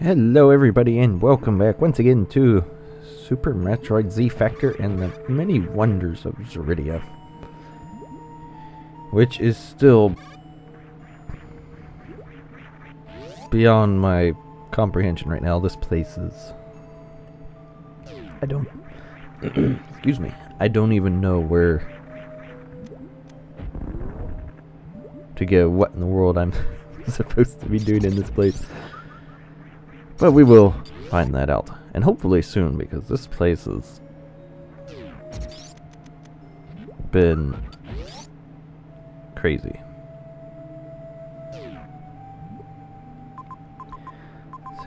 Hello everybody and welcome back once again to Super Metroid Z Factor and the many wonders of Zaridia. Which is still beyond my comprehension right now. This place is I don't excuse me. I don't even know where to go what in the world I'm supposed to be doing in this place. But we will find that out. And hopefully soon, because this place has been crazy.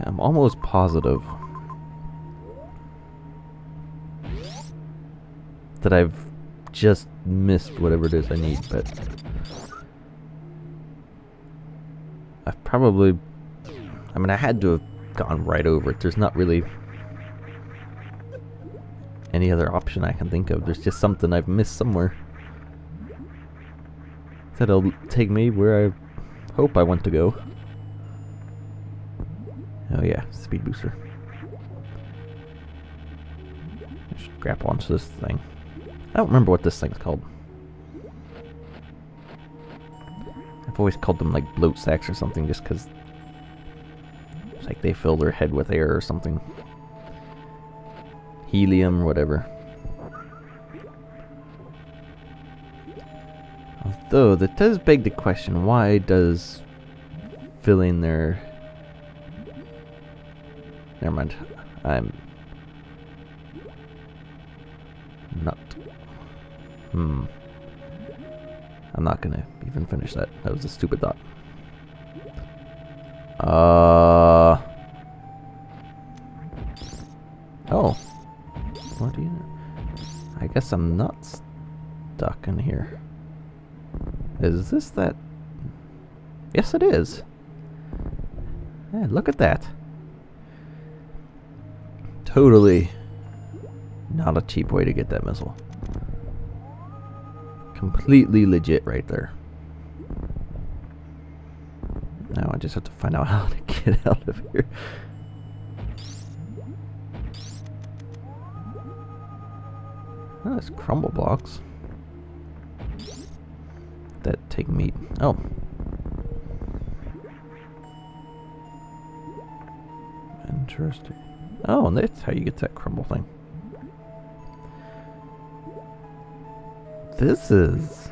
I'm almost positive that I've just missed whatever it is I need, but I've probably I mean I had to have gone right over it. There's not really any other option I can think of. There's just something I've missed somewhere. That'll take me where I hope I want to go. Oh yeah, speed booster. Just grab onto this thing. I don't remember what this thing's called. I've always called them like bloat sacks or something just because like they fill their head with air or something. Helium, whatever. Although, that does beg the question, why does filling their... Never mind. I'm... Not... Hmm. I'm not gonna even finish that. That was a stupid thought. Uh. Oh. What do you? I guess I'm not stuck in here. Is this that? Yes, it is. Yeah, look at that. Totally not a cheap way to get that missile. Completely legit right there. Now I just have to find out how to get out of here. Oh, crumble blocks. That take meat. Oh. Interesting. Oh, and that's how you get that crumble thing. This is...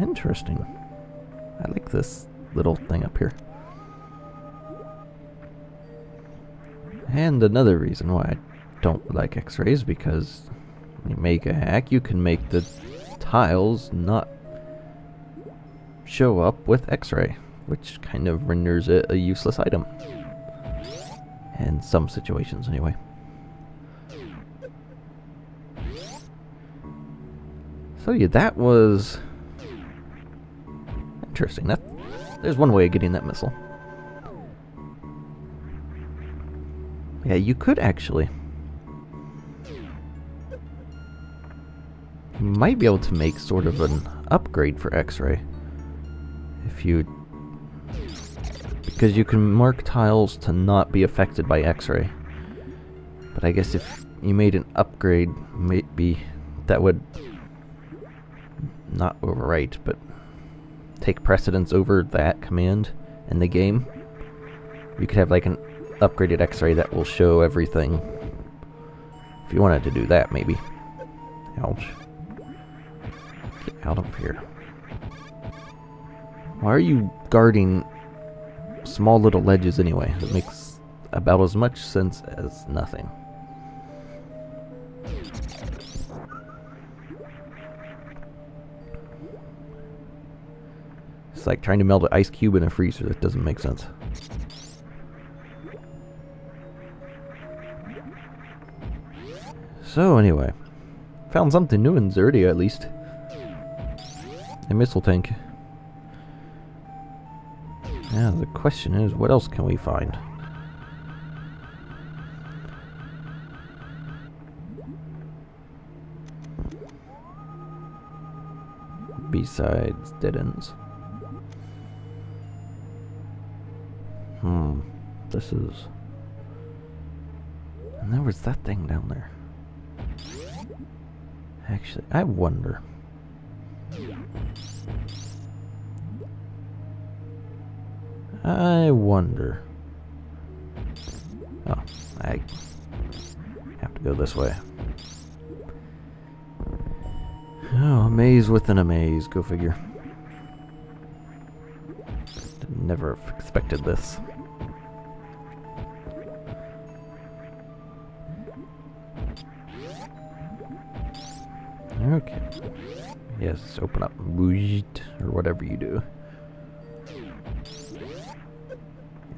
Interesting. I like this little thing up here. And another reason why I don't like x-rays because you make a hack you can make the tiles not show up with x-ray which kind of renders it a useless item in some situations anyway so yeah that was interesting that there's one way of getting that missile yeah you could actually You might be able to make sort of an upgrade for X-Ray. If you... Because you can mark tiles to not be affected by X-Ray. But I guess if you made an upgrade, maybe that would not overwrite, but take precedence over that command in the game. You could have like an upgraded X-ray that will show everything. If you wanted to do that, maybe. Ouch. Get out of here. Why are you guarding small little ledges anyway? It makes about as much sense as nothing. It's like trying to melt an ice cube in a freezer. That doesn't make sense. So anyway, found something new in Zaridia at least. A missile tank. Now the question is, what else can we find? Besides dead ends. Hmm. This is. And there was that thing down there. Actually, I wonder. I wonder. Oh, I have to go this way. Oh, a maze within a maze. Go figure. Never expected this. Okay. Yes, open up. Or whatever you do.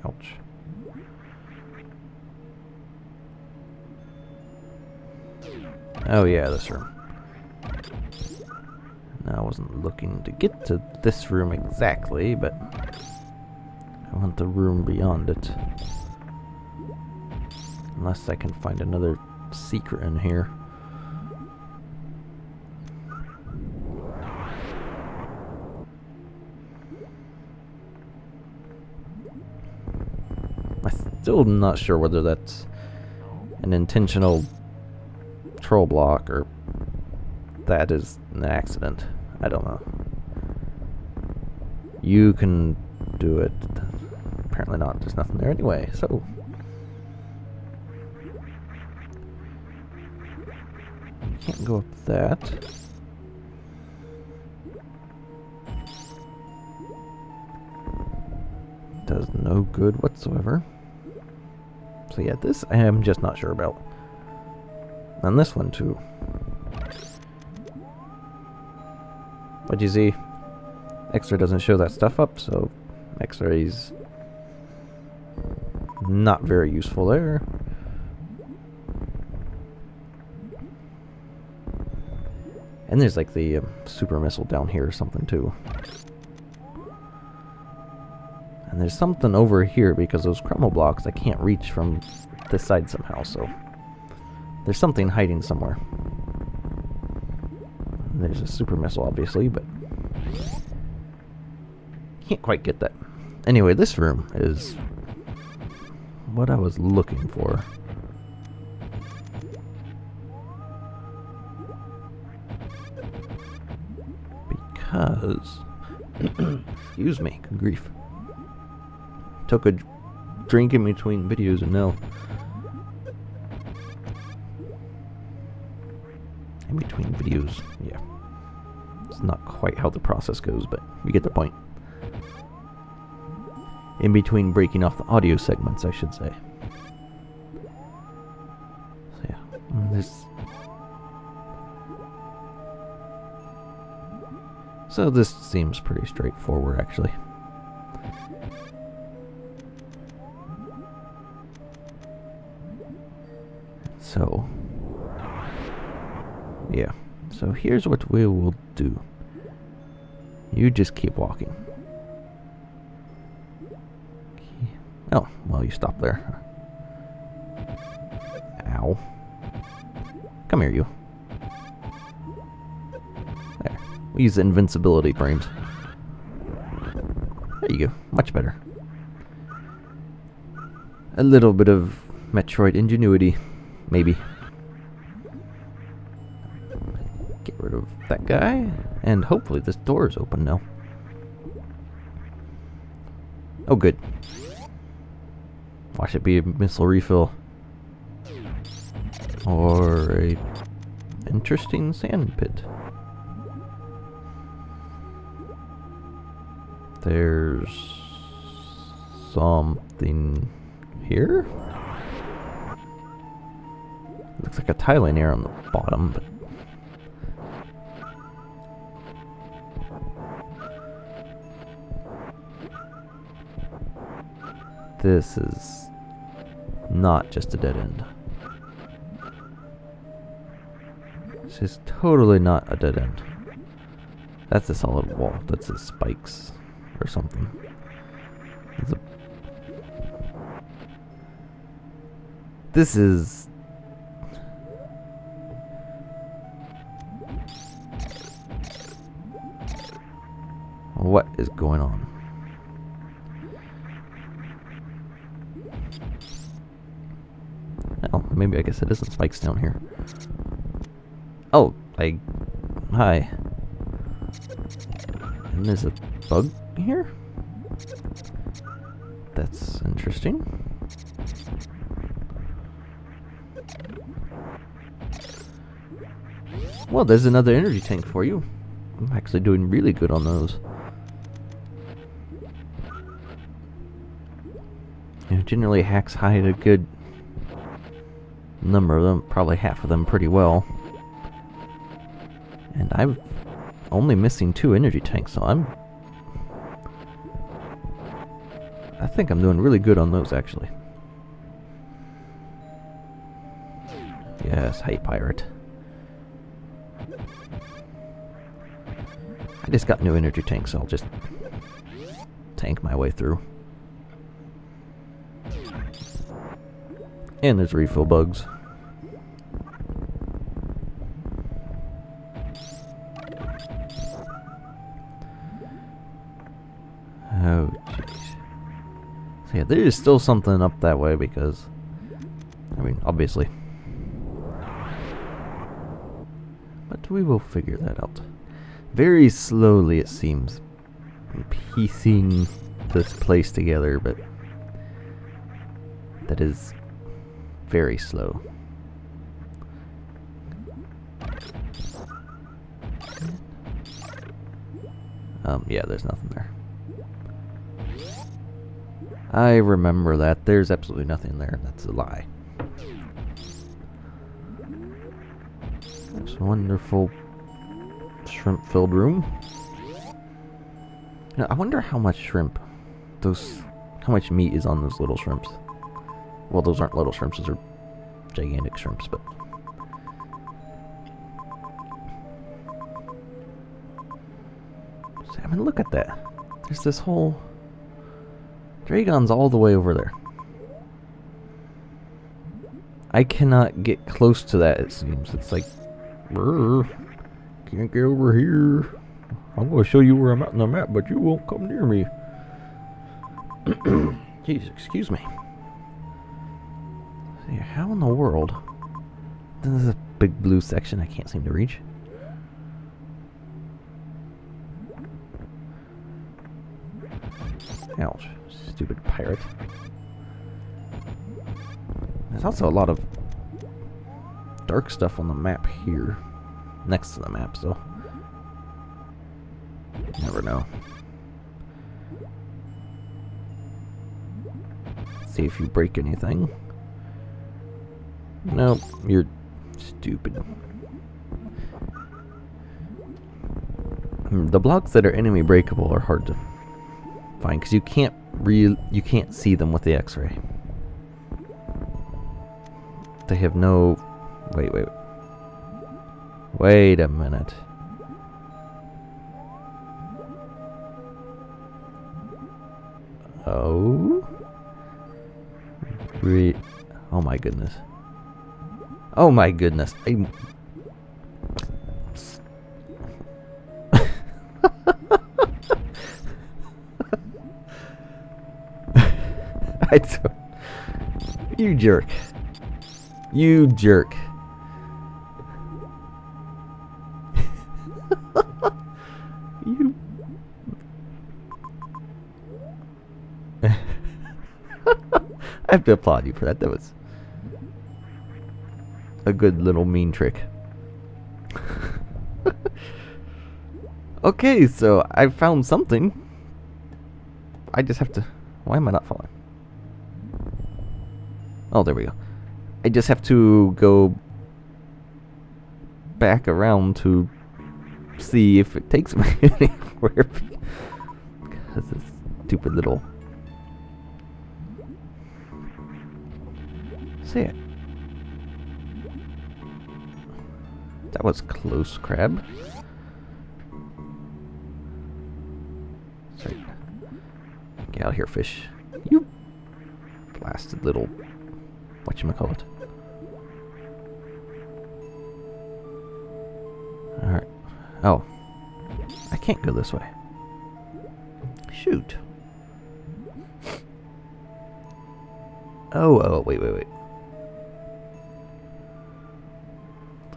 Ouch. Oh yeah, this room. Now, I wasn't looking to get to this room exactly, but I want the room beyond it. Unless I can find another secret in here. Still not sure whether that's an intentional troll block or that is an accident. I don't know. You can do it. Apparently not. There's nothing there anyway, so... Can't go up that. Does no good whatsoever. So yeah, this I am just not sure about. And this one too. But you see, X-ray doesn't show that stuff up, so X-ray's not very useful there. And there's like the um, super missile down here or something too. There's something over here because those crumble blocks I can't reach from this side somehow, so... There's something hiding somewhere. There's a super missile, obviously, but... Can't quite get that. Anyway, this room is... What I was looking for. Because... Excuse me, grief took a drink in between videos and now in between videos yeah. It's not quite how the process goes but you get the point. In between breaking off the audio segments I should say. So yeah mm, this so this seems pretty straightforward actually So here's what we will do. You just keep walking. Oh, well, you stop there. Ow. Come here, you. There. We use invincibility frames. There you go. Much better. A little bit of Metroid ingenuity. Maybe. That guy. And hopefully this door is open now. Oh, good. Watch it be a missile refill. Or a interesting sand pit. There's something here? Looks like a tile in here on the bottom, This is not just a dead end. This is totally not a dead end. That's a solid wall. That's a spikes or something. This is What is going on? Maybe I guess it isn't spikes down here. Oh, I... Hi. And there's a bug here? That's interesting. Well, there's another energy tank for you. I'm actually doing really good on those. Generally hacks hide a good number of them, probably half of them pretty well. And I'm only missing two energy tanks, so I'm... I think I'm doing really good on those, actually. Yes, hey pirate. I just got new energy tanks, so I'll just tank my way through. And there's refill bugs. Oh, jeez. So yeah, there is still something up that way because, I mean, obviously. But we will figure that out. Very slowly, it seems, piecing this place together, but that is very slow. Um, yeah, there's nothing there. I remember that. There's absolutely nothing there. That's a lie. A wonderful shrimp-filled room. Know, I wonder how much shrimp, those, how much meat is on those little shrimps. Well, those aren't little shrimps, those are gigantic shrimps, but... I mean, look at that. There's this whole... Draygon's all the way over there. I cannot get close to that, it seems. It's like... Can't get over here. I'm going to show you where I'm at on the map, but you won't come near me. Jeez, excuse me. How in the world? This is a big blue section I can't seem to reach. Ouch, stupid pirate. There's also a lot of dark stuff on the map here. Next to the map, so... Never know. See if you break anything. Nope, you're stupid. The blocks that are enemy breakable are hard to find because you can't real you can't see them with the X-ray. They have no. Wait, wait. Wait a minute. Oh. Re oh my goodness. Oh my goodness. I I. You jerk. You jerk. you. I have to applaud you for that. That was a good little mean trick. okay, so I found something. I just have to. Why am I not falling? Oh, there we go. I just have to go back around to see if it takes me anywhere. Because this stupid little... See it. That was close, crab. Sorry. Get out of here, fish. You blasted little whatchamacallit. Alright. Oh. I can't go this way. Shoot. Oh, oh, wait, wait, wait.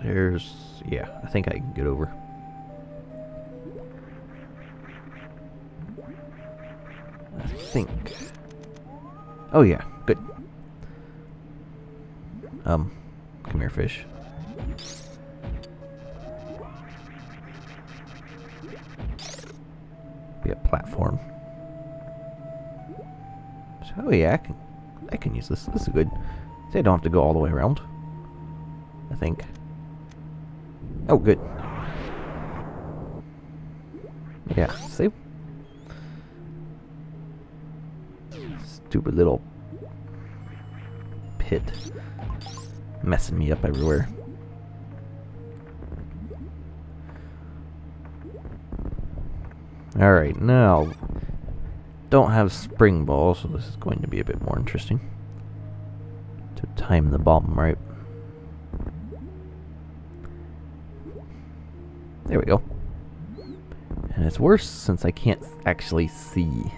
There's... yeah, I think I can get over. I think... Oh yeah, good. Um, come here, fish. Be a platform. Oh yeah, I can, I can use this. This is good. See, I don't have to go all the way around. I think. Oh, good. Yeah, see? Stupid little pit. Messing me up everywhere. Alright, now... Don't have spring balls, so this is going to be a bit more interesting. To time the bomb right. There we go. And it's worse since I can't actually see.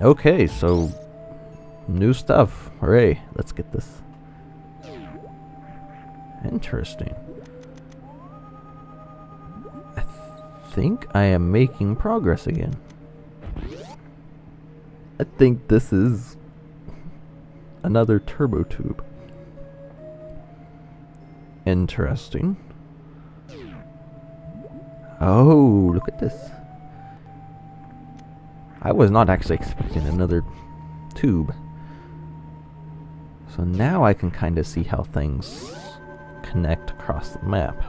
Okay, so new stuff. Hooray, let's get this. Interesting. I th think I am making progress again. I think this is another turbo tube. Interesting. Oh, look at this. I was not actually expecting another tube. So now I can kind of see how things connect across the map.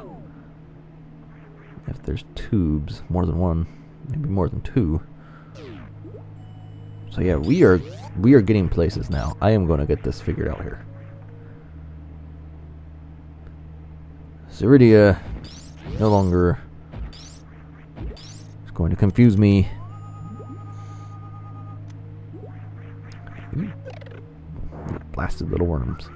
If there's tubes, more than one, maybe more than two. So yeah, we are we are getting places now. I am going to get this figured out here. Zaridia no longer is going to confuse me. Blasted little worms.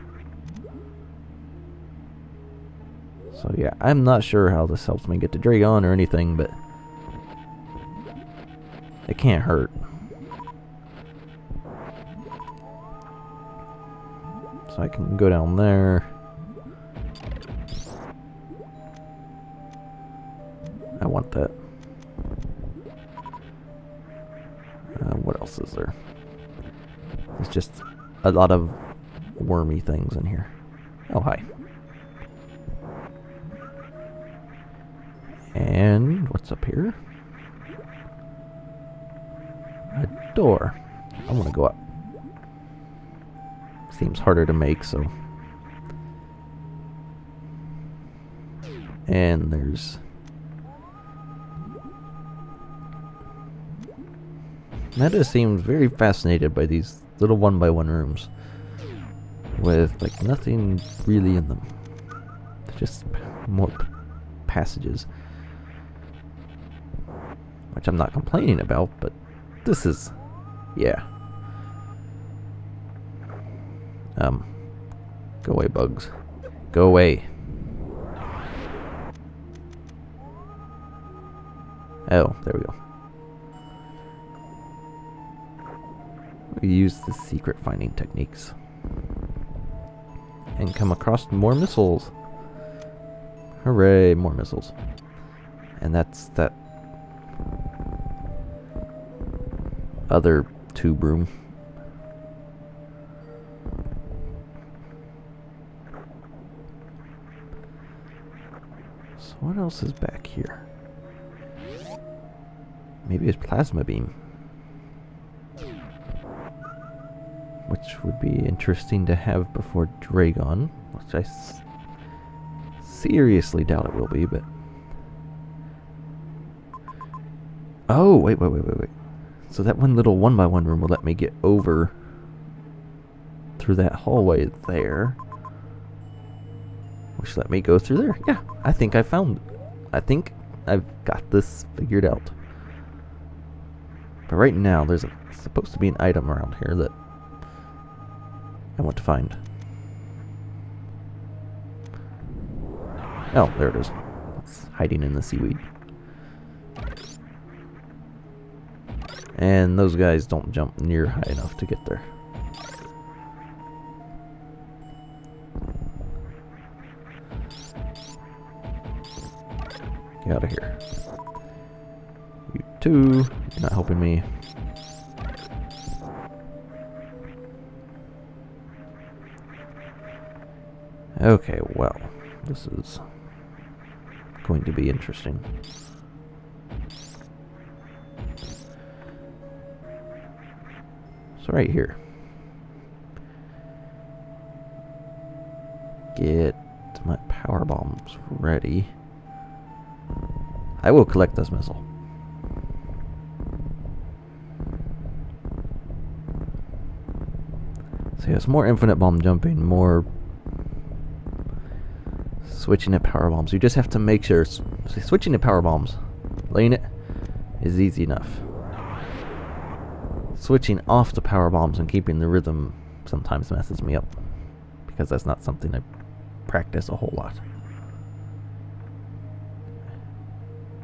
So yeah, I'm not sure how this helps me get to Draygon or anything, but it can't hurt. So I can go down there. I want that. Uh, what else is there? It's just a lot of wormy things in here. Oh, hi. And what's up here? A door. I want to go up. Seems harder to make, so. And there's... Meta seems very fascinated by these little one-by-one -one rooms. With, like, nothing really in them. Just more passages. Which I'm not complaining about, but this is... Yeah. Um, go away, bugs. Go away. Oh, there we go. We use the secret finding techniques. And come across more missiles. Hooray, more missiles. And that's that other tube room. What else is back here? Maybe it's plasma beam. Which would be interesting to have before Draygon, which I seriously doubt it will be, but... Oh, wait, wait, wait, wait, wait. So that one little one-by-one -one room will let me get over through that hallway there. Which let me go through there. Yeah, I think I found... I think I've got this figured out. But right now, there's a, supposed to be an item around here that I want to find. Oh, there it is. It's hiding in the seaweed. And those guys don't jump near high enough to get there. Out of here. You too. You're not helping me. Okay, well, this is going to be interesting. So right here. Get my power bombs ready. I will collect this missile. So yes, more infinite bomb jumping, more switching to power bombs. You just have to make sure switching to power bombs, laying it is easy enough. Switching off the power bombs and keeping the rhythm sometimes messes me up because that's not something I practice a whole lot.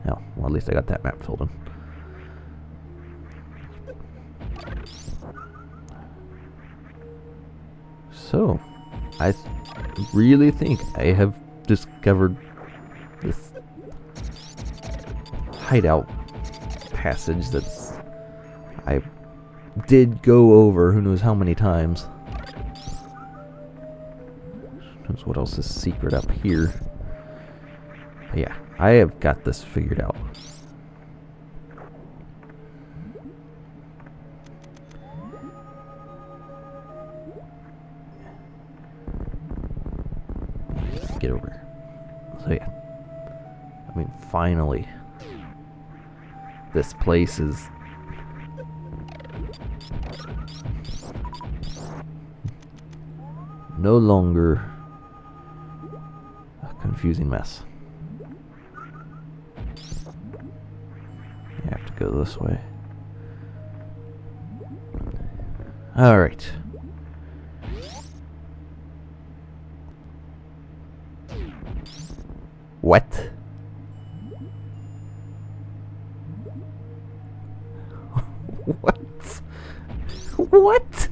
Oh, well at least I got that map filled in. So, I really think I have discovered this hideout passage that's I did go over who knows how many times. Who knows what else is secret up here. But yeah, I have got this figured out. Get over. So yeah. I mean, finally. This place is no longer a confusing mess. Go this way. Alright. What? what? What?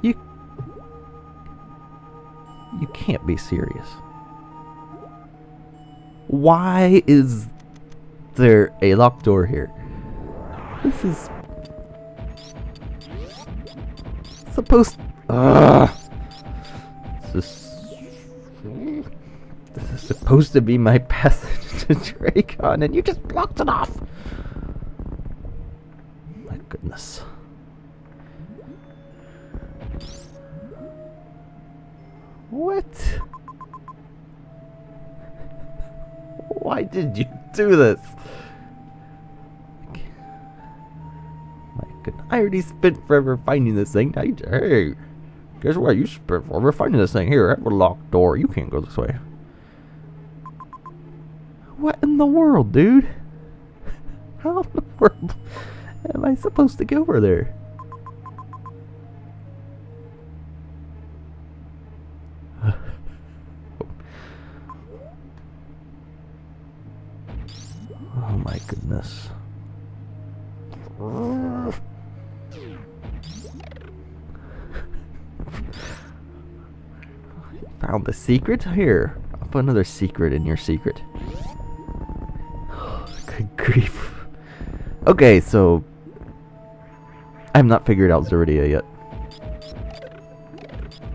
You, you can't be serious. Why is there a locked door here? This is supposed. Ugh. This is this is supposed to be my passage to Draygon, and you just blocked it off. My goodness. What? Why did you do this? I already spent forever finding this thing. I, hey, guess what? You spent forever finding this thing. Here, have a locked door. You can't go this way. What in the world, dude? How in the world am I supposed to go over there? The secret? Here. I'll put another secret in your secret. Good grief. Okay, so I'm not figured out Zaridia yet.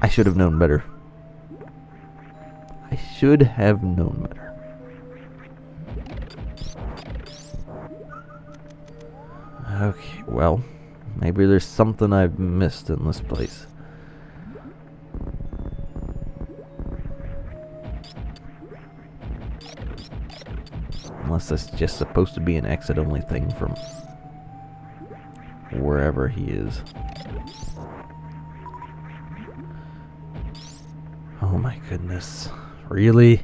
I should have known better. I should have known better. Okay, well, maybe there's something I've missed in this place. Unless that's just supposed to be an exit-only thing from wherever he is. Oh my goodness. Really?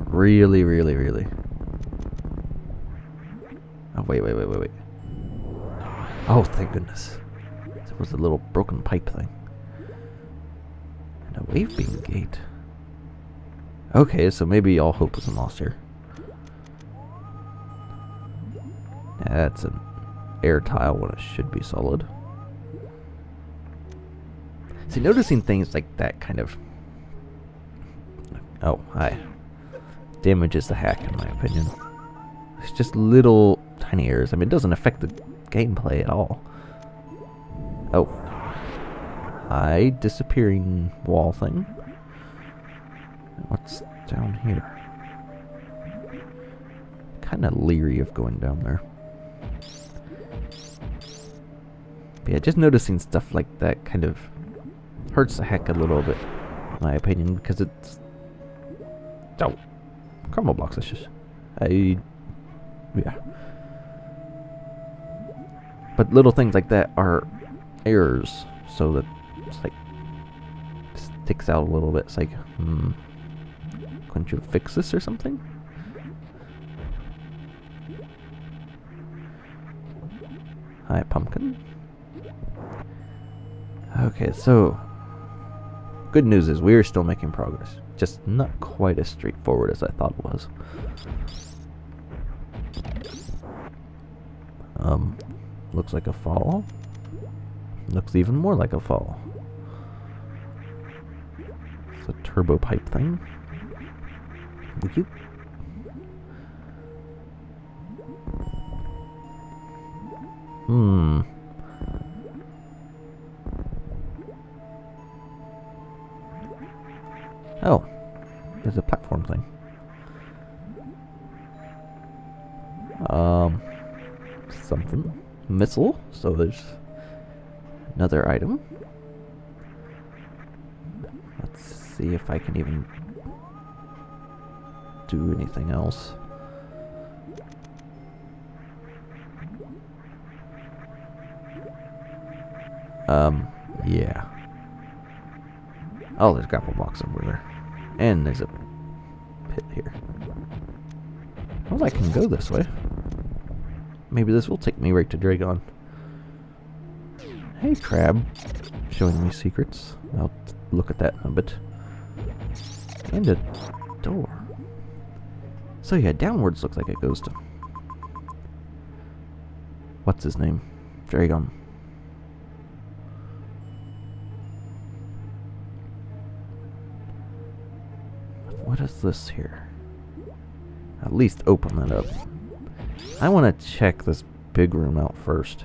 Really, really, really. Oh, wait, wait, wait, wait, wait. Oh, thank goodness. There was a little broken pipe thing. And a wave beam gate. Okay, so maybe all hope was lost here. That's an air tile when it should be solid. See, noticing things like that kind of... Oh, hi. Damages the hack, in my opinion. It's just little tiny errors. I mean, it doesn't affect the gameplay at all. Oh. Hi, disappearing wall thing. What's down here? Kind of leery of going down there. But yeah, just noticing stuff like that kind of hurts the heck a little bit, in my opinion, because it's... Oh. Crumble blocks, it's just... I... Yeah. But little things like that are errors, so that it's like sticks out a little bit. It's like, hmm, couldn't you fix this or something? Hi, pumpkin. Okay, so good news is we are still making progress. Just not quite as straightforward as I thought it was. Um, looks like a fall. Looks even more like a fall. It's a turbo pipe thing. Would you? Hmm. Oh, there's a platform thing. Um, something. Missile, so there's another item. Let's see if I can even do anything else. Um, yeah. Oh, there's a grapple blocks over there. And there's a pit here. Well, I can go this way. Maybe this will take me right to Draygon. Hey, crab. Showing me secrets. I'll look at that in a bit. And a door. So yeah, downwards looks like it goes to... What's his name? Draygon. What is this here? At least open that up. I want to check this big room out first.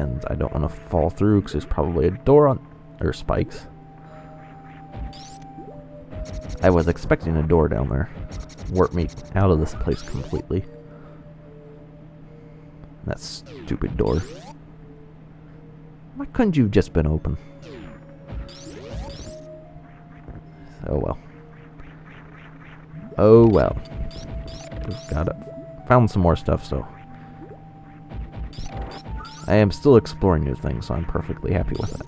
And I don't want to fall through because there's probably a door on... or spikes. I was expecting a door down there. Warp me out of this place completely. That stupid door. Why couldn't you just been open? Oh well. Oh well. Just got it. Found some more stuff, so. I am still exploring new things, so I'm perfectly happy with it.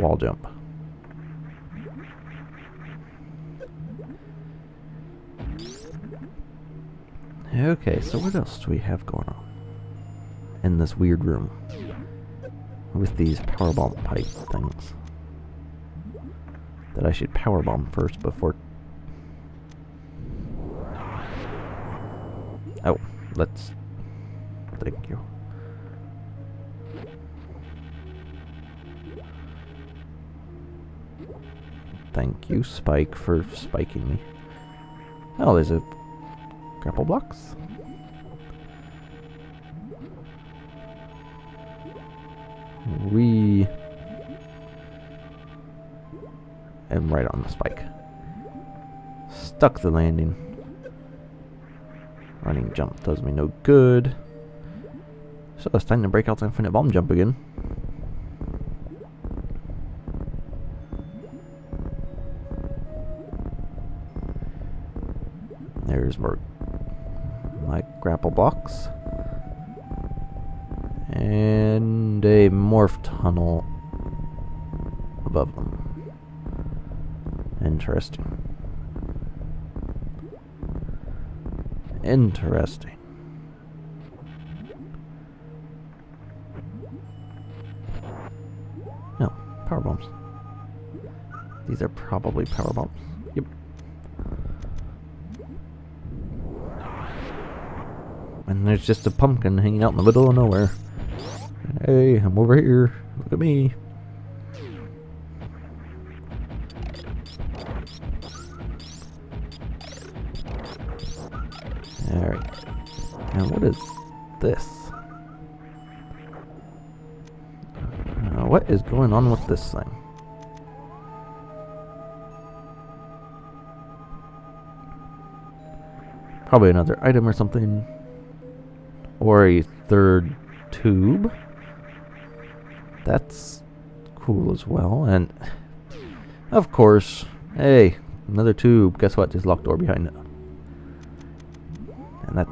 Wall jump. Okay, so what else do we have going on? In this weird room. With these powerbomb pipe things. That I should powerbomb first before... Oh, let's... Thank you. Thank you, Spike, for spiking me. Oh, there's a Grapple blocks? We am right on the spike. Stuck the landing. Running jump does me no good. So it's time to break out the infinite bomb jump again. There's more like grapple blocks. And a morph tunnel above them. Interesting. Interesting. Power bombs. These are probably power bombs. Yep. And there's just a pumpkin hanging out in the middle of nowhere. And, hey, I'm over here. Look at me. Alright. Now what is this? What is going on with this thing? Probably another item or something. Or a third tube. That's cool as well. And, of course, hey, another tube. Guess what? There's a locked door behind it. And that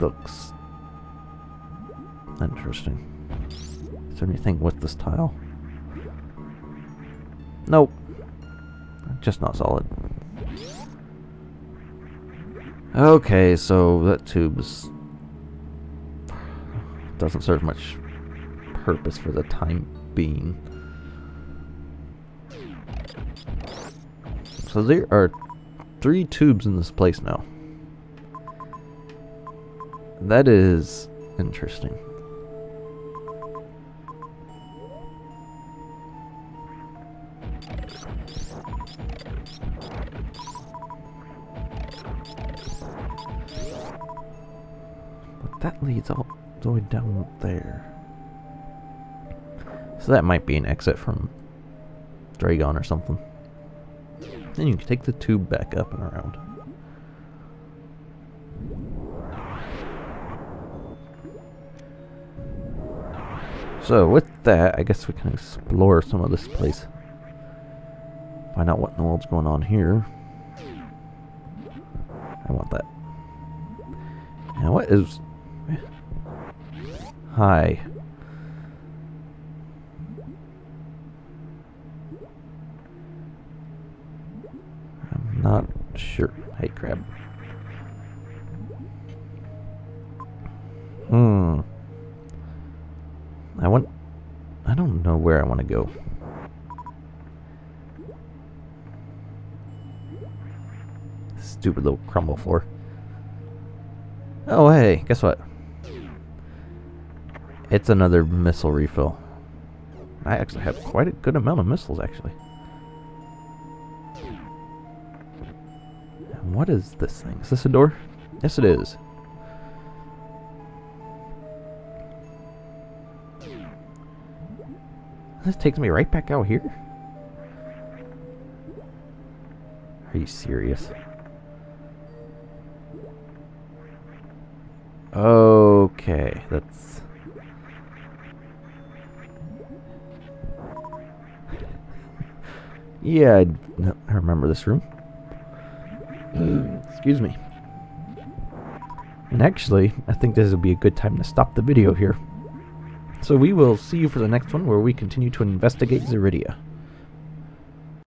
looks interesting. Anything with this tile? Nope. Just not solid. Okay, so that tube's doesn't serve much purpose for the time being. So there are three tubes in this place now. That is interesting. Leads all the way down there. So that might be an exit from Draygon or something. Then you can take the tube back up and around. So with that, I guess we can explore some of this place. Find out what in the world's going on here. I want that. And what is... Hi. I'm not sure. Hey, crab. Hmm. I want... I don't know where I want to go. Stupid little crumble floor. Oh, hey, guess what? It's another missile refill. I actually have quite a good amount of missiles, actually. What is this thing? Is this a door? Yes, it is. This takes me right back out here? Are you serious? Okay, that's... yeah, I, remember this room. Excuse me. And actually, I think this would be a good time to stop the video here. So we will see you for the next one where we continue to investigate Zaridia.